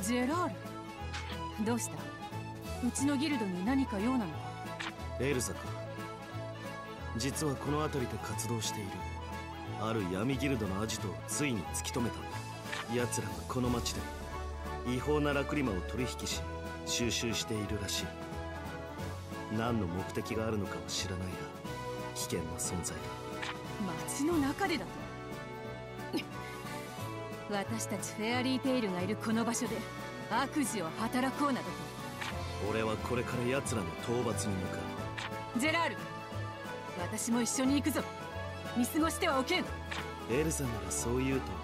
ジェラール。どうした？うちのギルドに何か用なのか？エルザか。実はこの辺りで活動しているある闇ギルドのアジトをついに突き止めたんだ。奴らはこの町で違法なラクリマを取引し収集しているらしい。何の目的があるのかは知らないが危険な存在だ町の中でだと。私たちフェアリーテイルがいるこの場所で悪事を働こうなどと。俺はこれから奴らの討伐に向かうジェラール私も一緒に行くぞ。見過ごしてはおけんエルザならそう言うと思っ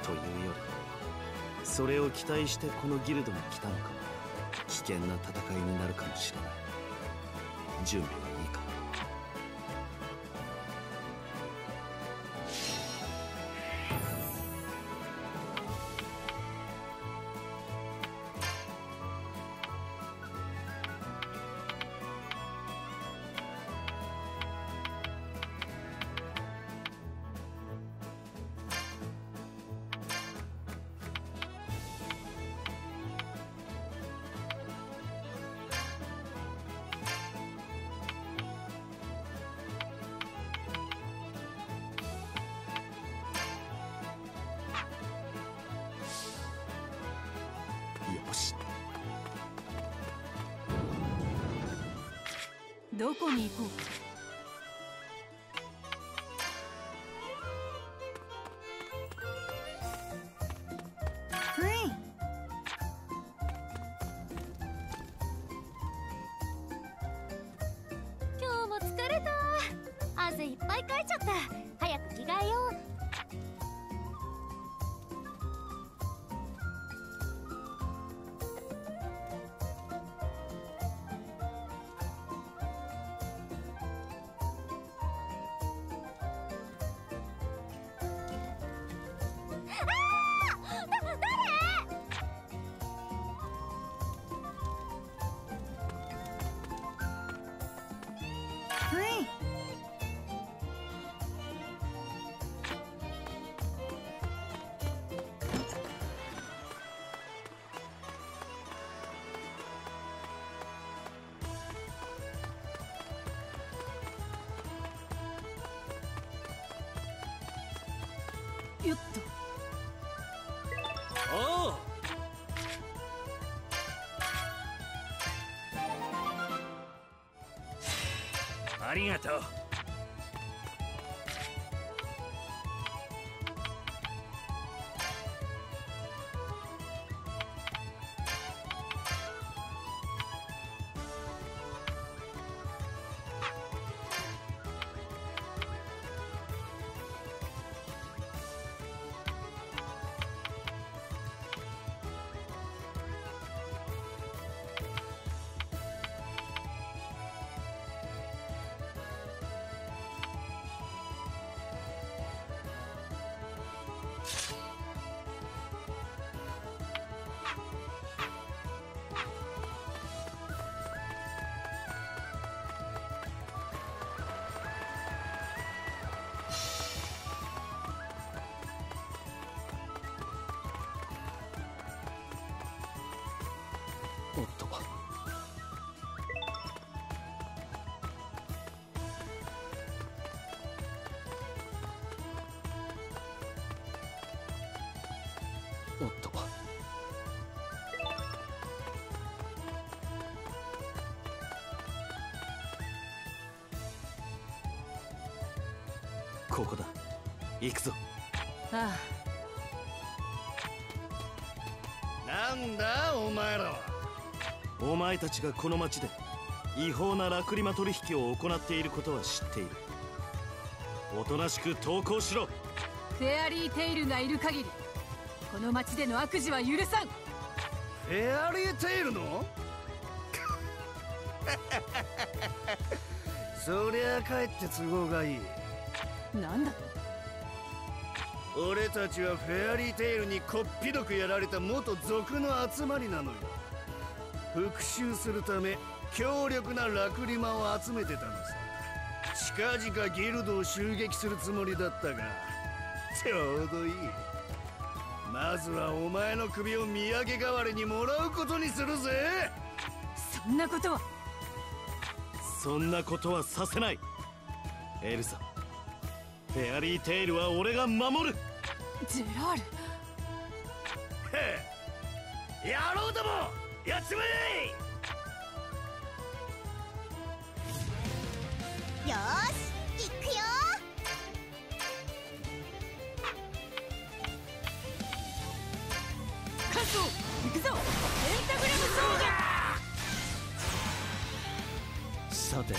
たというよりそれを期待してこのギルドに来たのか。も危険な戦いになるかもしれない。準備どこに行こうよっと。おありがとう。ここだ。行くぞ。あなんだお前らは。お前たちがこの町で違法なラクリマ取引を行っていることは知っている。おとなしく投降しろ。あフェアリーテイルがいる限りこの町での悪事は許さん。フェアリーテイルの？そりゃかえって都合がいいなんだ？と俺たちはフェアリーテイルにこっぴどくやられた元族の集まりなのよ。復讐するため強力なラクリマを集めてたのさ。近々ギルドを襲撃するつもりだったがちょうどいい。まずはお前の首を土産代わりにもらうことにするぜ。そんなことは。そんなことはさせない。エルサフェアリーテイルは俺が守る。ジェラール。へえ野郎どもやっちまえ！よーし行くよカスオ行くぞ。ペンタグラムさて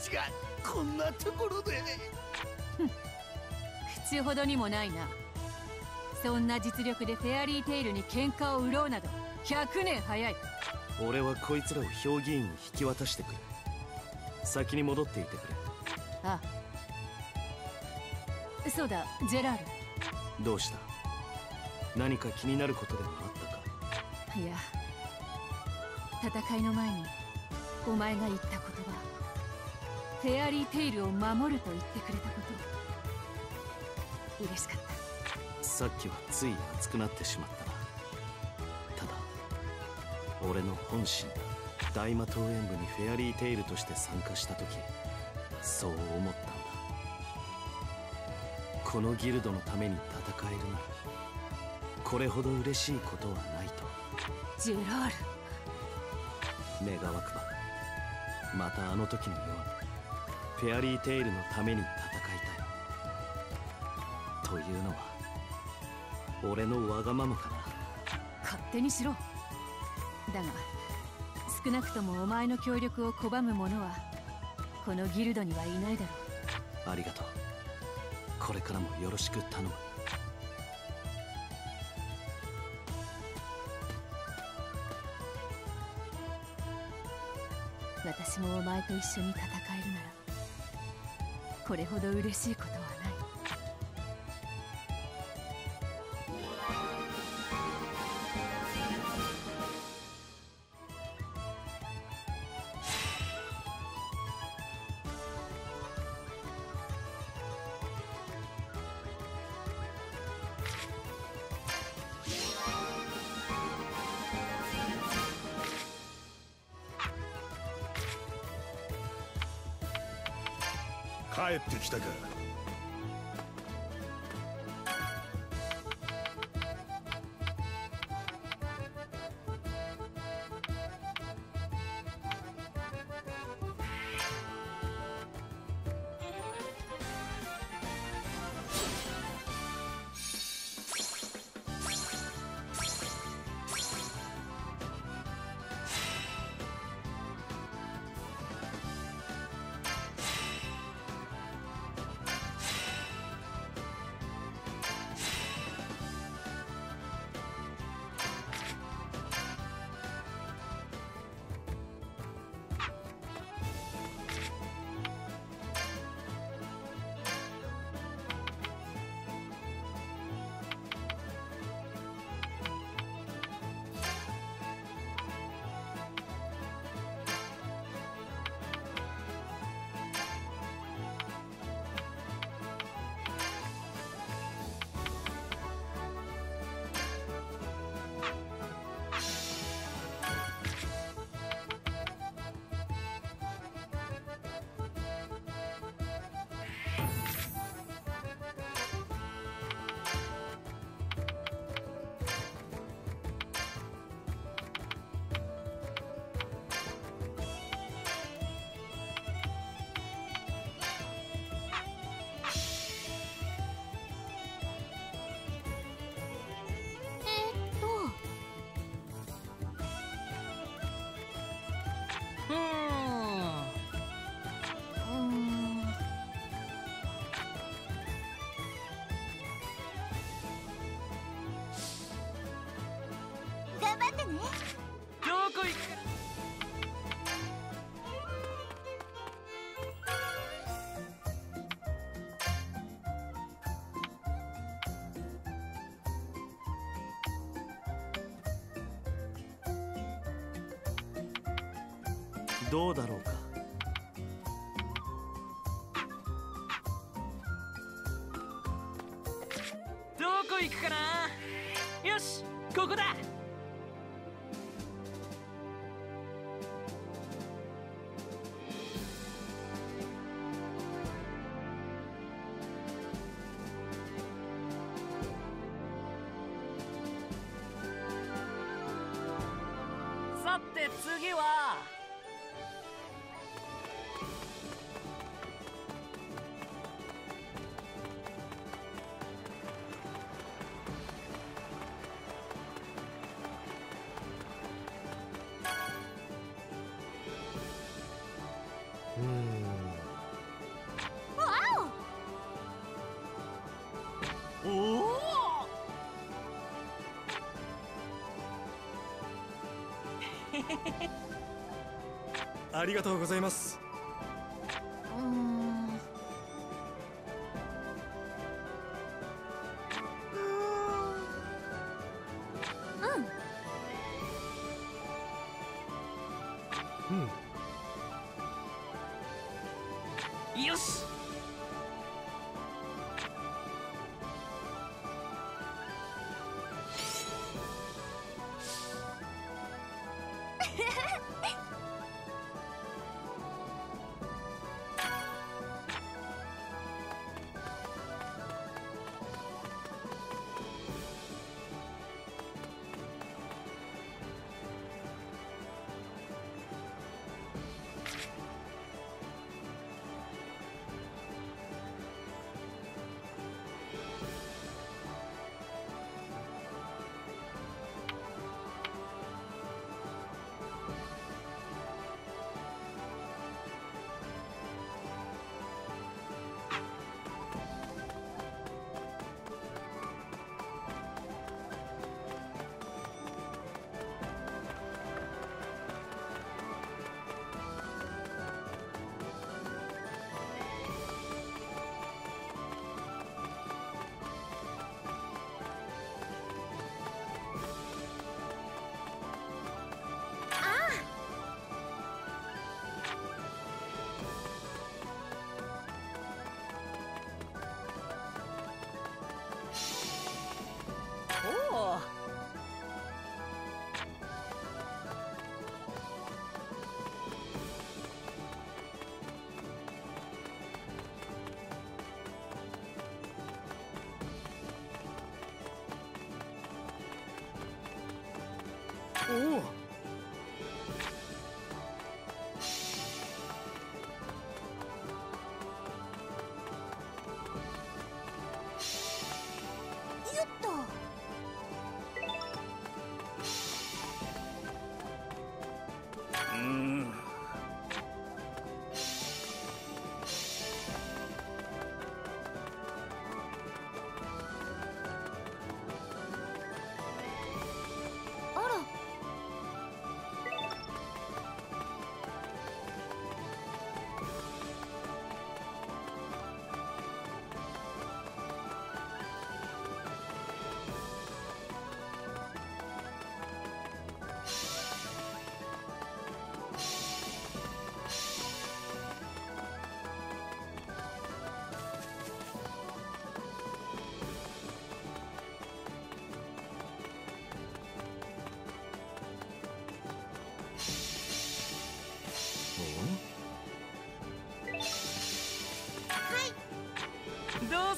ちがこんなところで。口ほどにもないな。そんな実力でフェアリーテイルに喧嘩を売ろうなど100年早い。俺はこいつらを評議員に引き渡してくる。先に戻っていてくれ。あそうだジェラーどうした？何か気になることでもあったか？ルいや。戦いの前にお前が言った言葉フェアリーテイルを守ると言ってくれたこと。嬉しかった。さっきはつい熱くなってしまったな。ただ俺の本心だ大魔党演武にフェアリーテイルとして参加した時そう思ったんだ。このギルドのために戦えるならこれほど嬉しいことはないと。ジェラール。願わくばまたあの時のようにフェアリーテイルのために戦いたい。というのは俺のわがままかな。勝手にしろ。だが少なくともお前の協力を拒む者はこのギルドにはいないだろありがとう。これからもよろしく頼む。う私もお前と一緒に戦えるならこれほど嬉しいことどうだろうか。どこ行くかな？よしここだ。さて次はありがとうございます。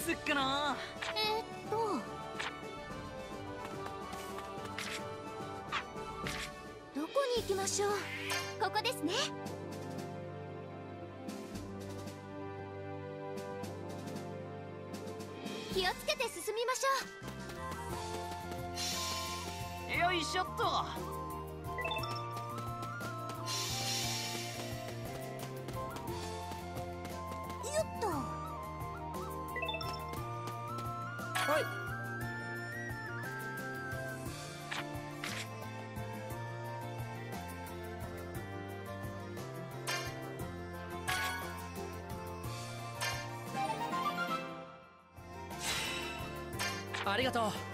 すっかなえーっと。どこに行きましょう？ここですね。気をつけて進みましょう。よいしょっとありがとう。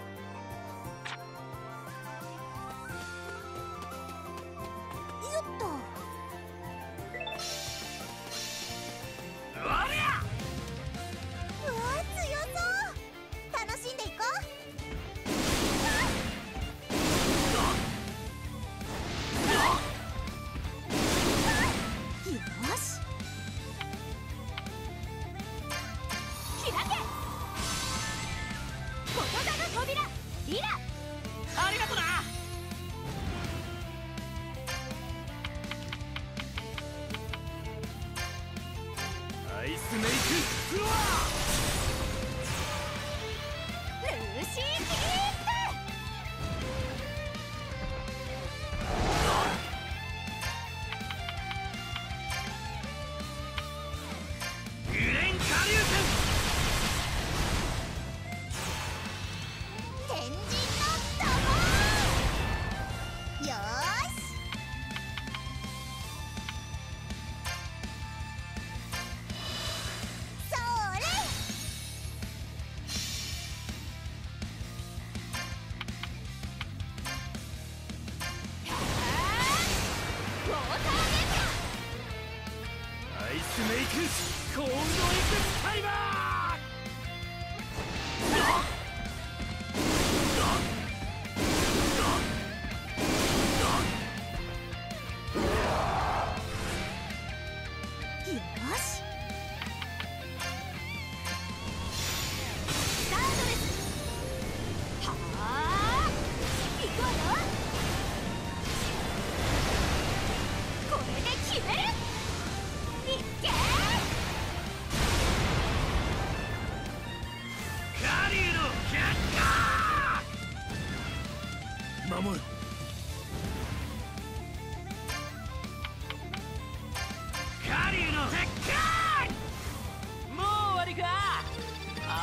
もう終わりか。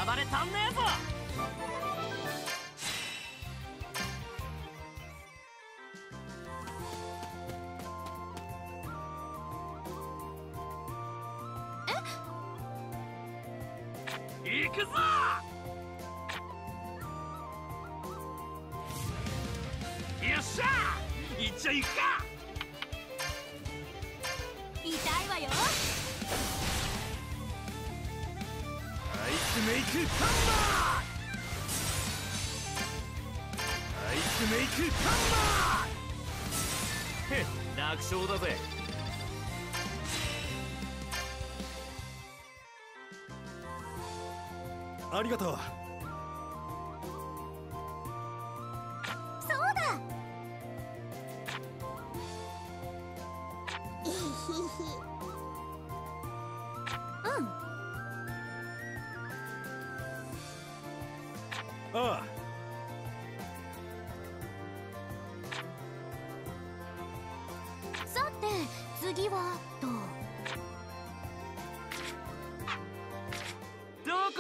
暴れたんねえぞ。楽勝だぜ。ありがとう。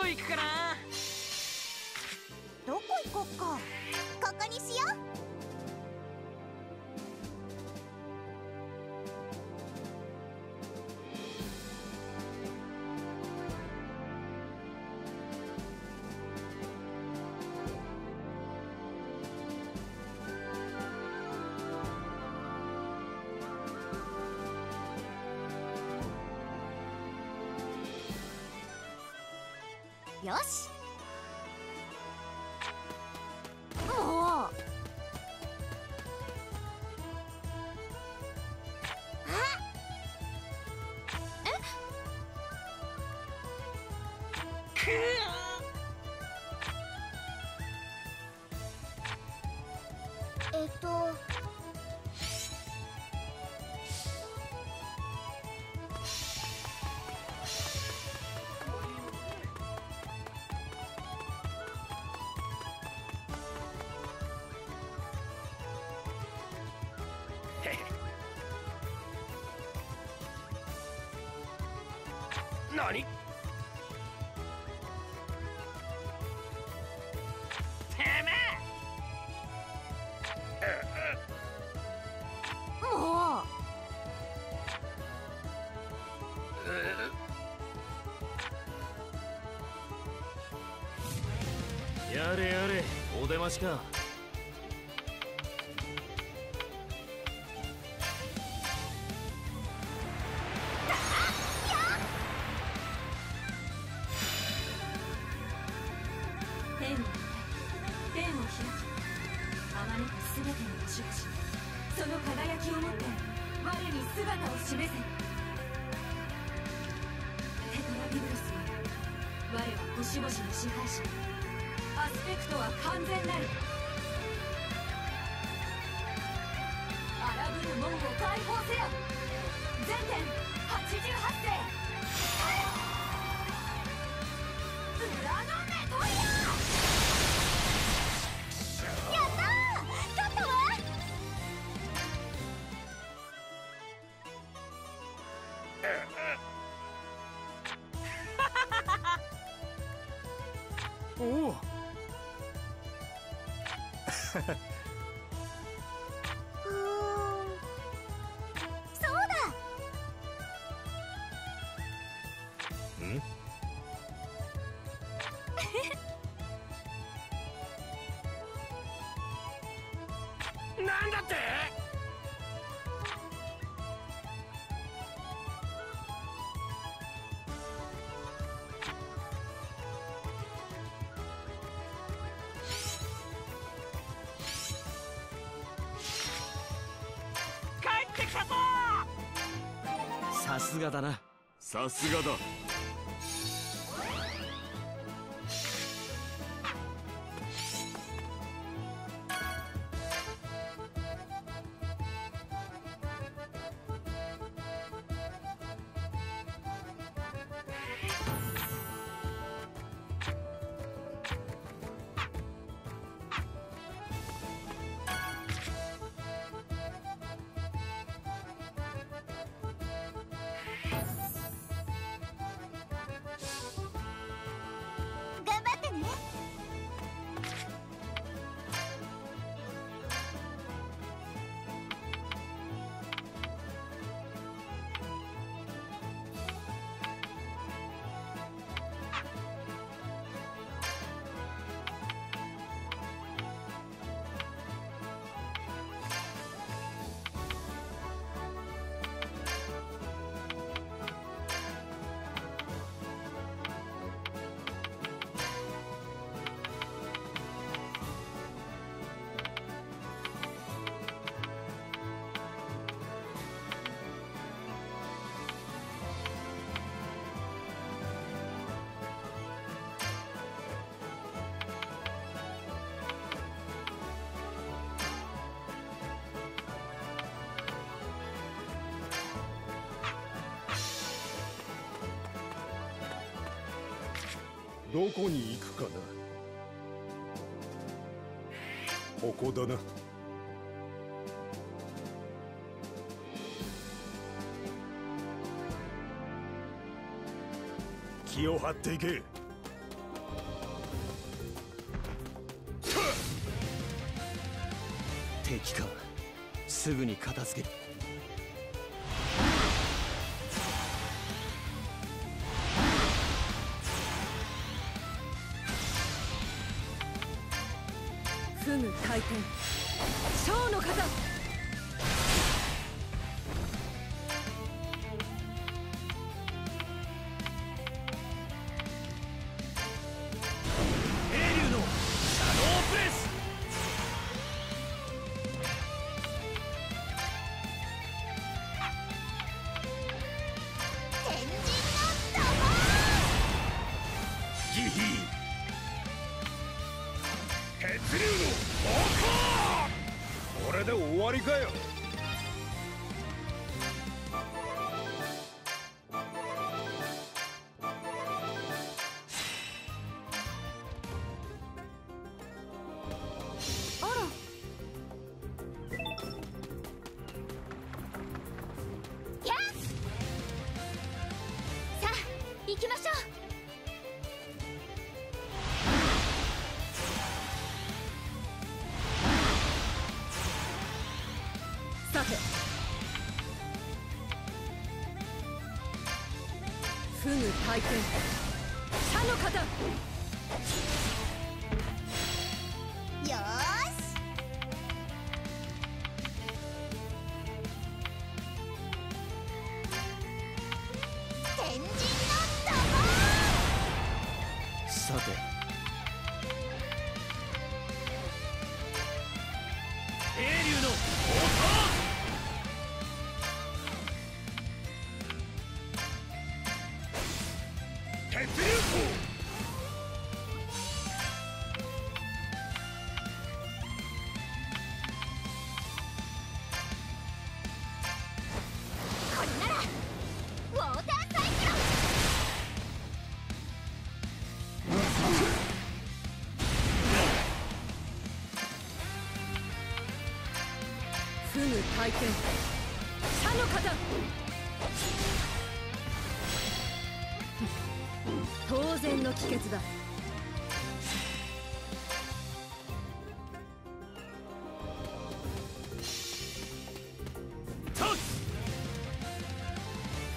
行くかな。どこ行こっか。ここにしよう。よし。もうえっとやれやれお出ましか。おお すがだな。さすがだ。どこに行くかな。ここだな。気を張っていけ。敵か。すぐに片付ける。さて。フグ体験。の方。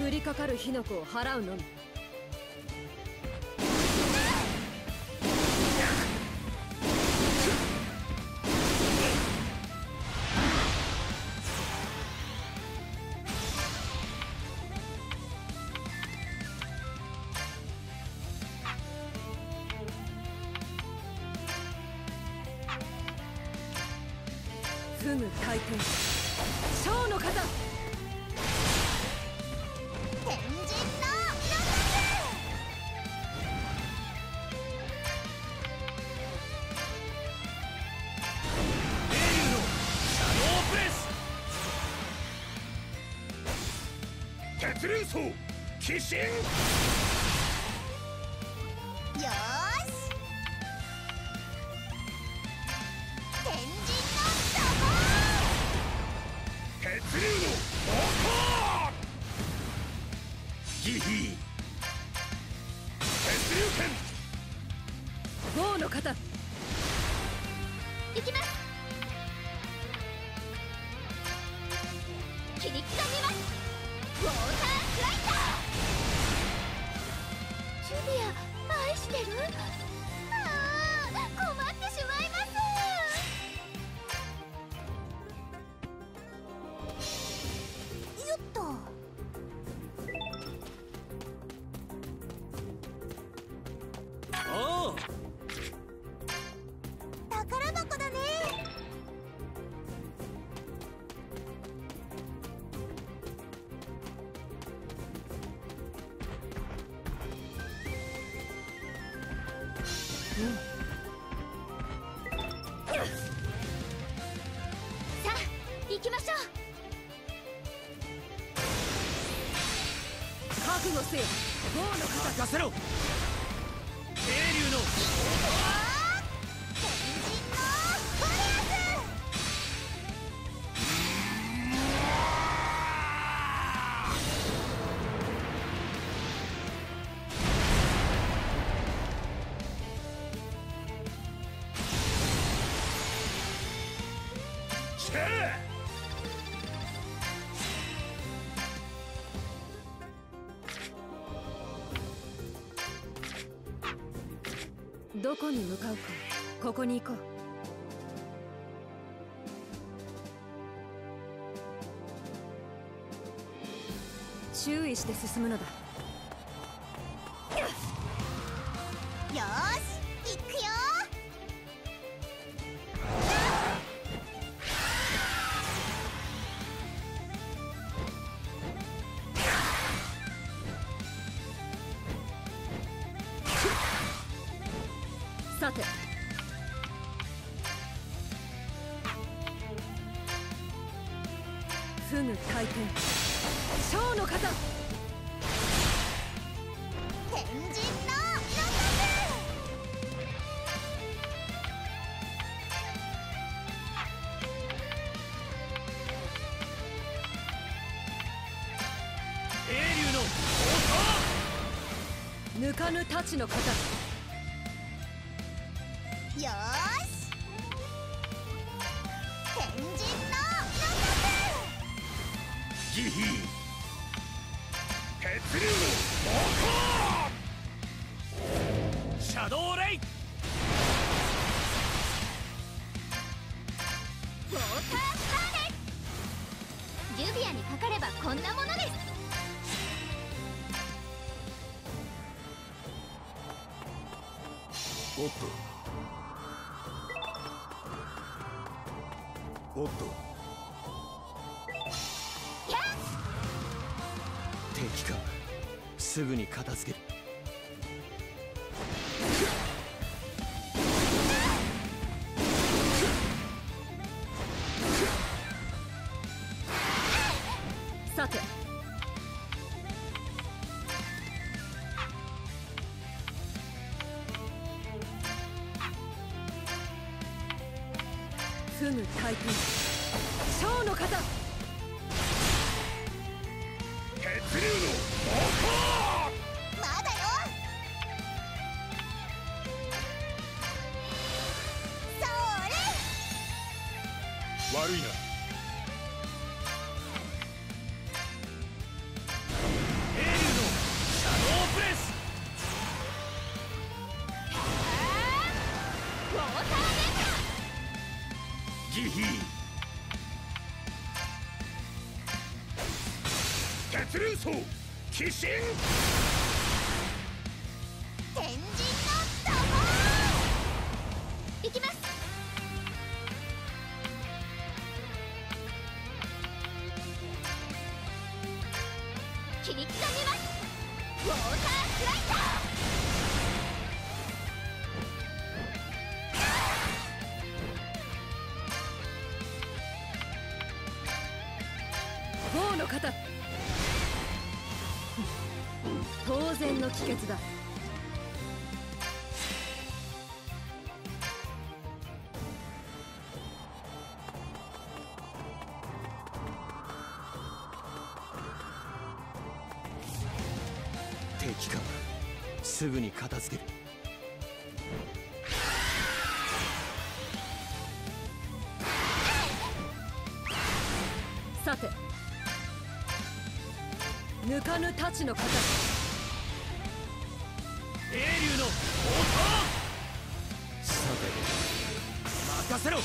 りかかる火の粉を払うのみ。鬼神マスよーし。天神のド血流の矛ギヒ血流剣ゴーの型ボン行きます切り刻みますしてる？どこに向かうかここに行こう。注意して進むのだ。太刀の型トよーし。天神のロシャドーレイ。トウォータースターです。ジュビアにかかればこんなものですおっとおっと敵か。すぐに片付けるウォーターメギヒ血竜層。鬼神すぐに片付ける。さて抜かぬ太刀の形。英竜のさて任せろ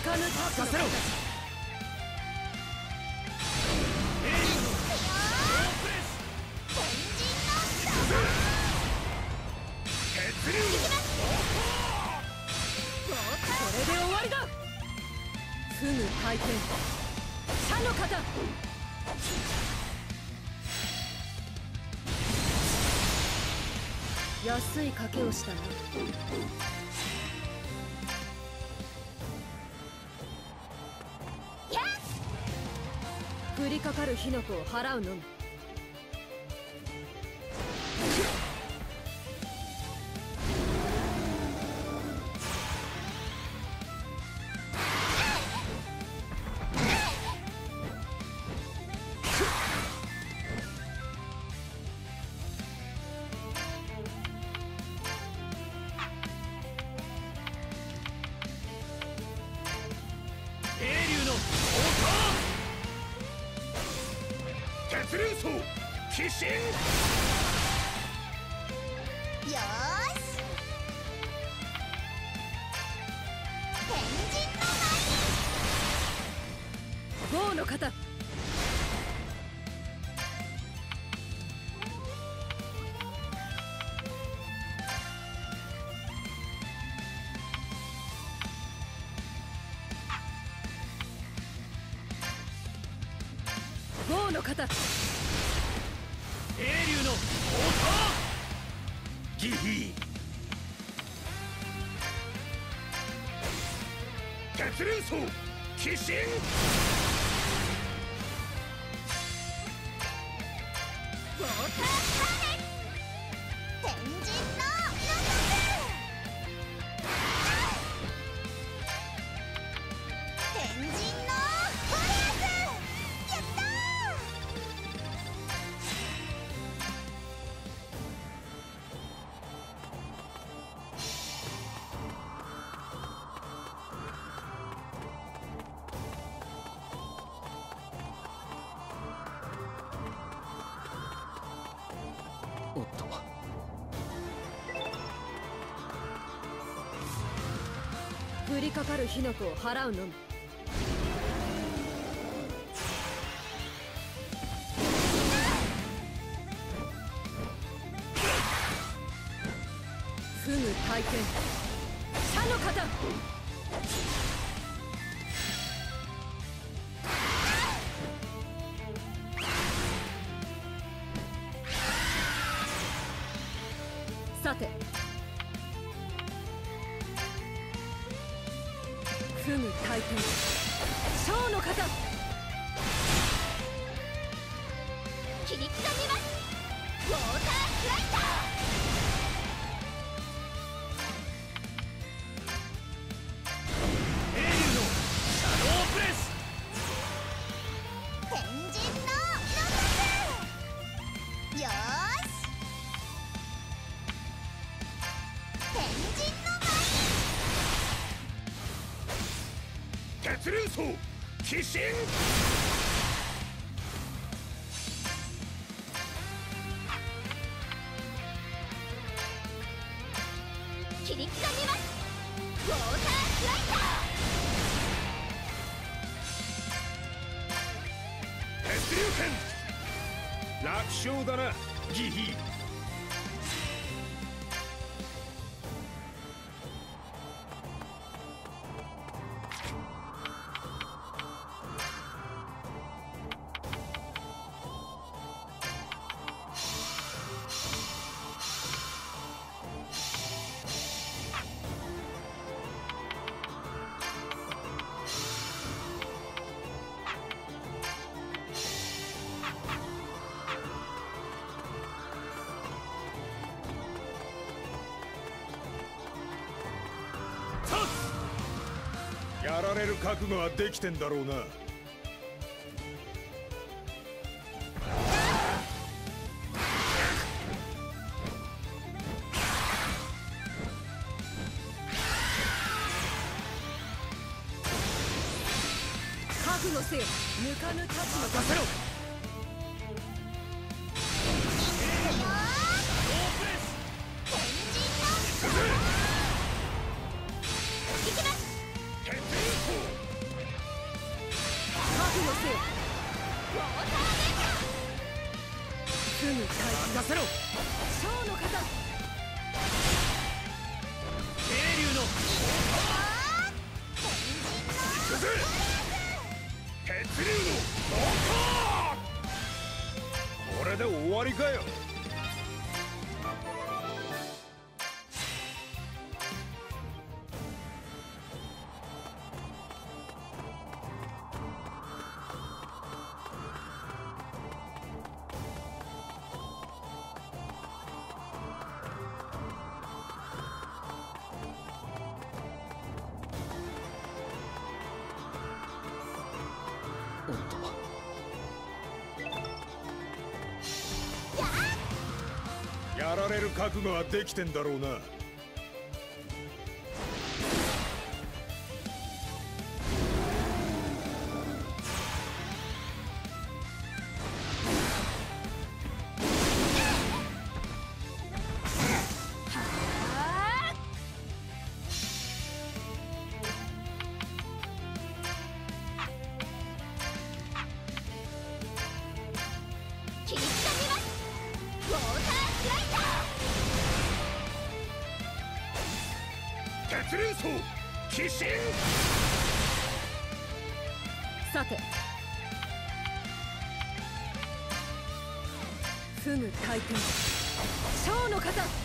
かぬ太刀の形血竜これで終わりだ。フグ回転。射の型安い賭けをしたなかかる火の粉を払うのみ。鬼神血竜層鬼神降りかかる火の粉を払うのみ。血流層鬼神覚悟はできてんだろうな。覚悟せよ。抜かぬ立の出せろ覚悟はできてんだろうな。回転ショーの方。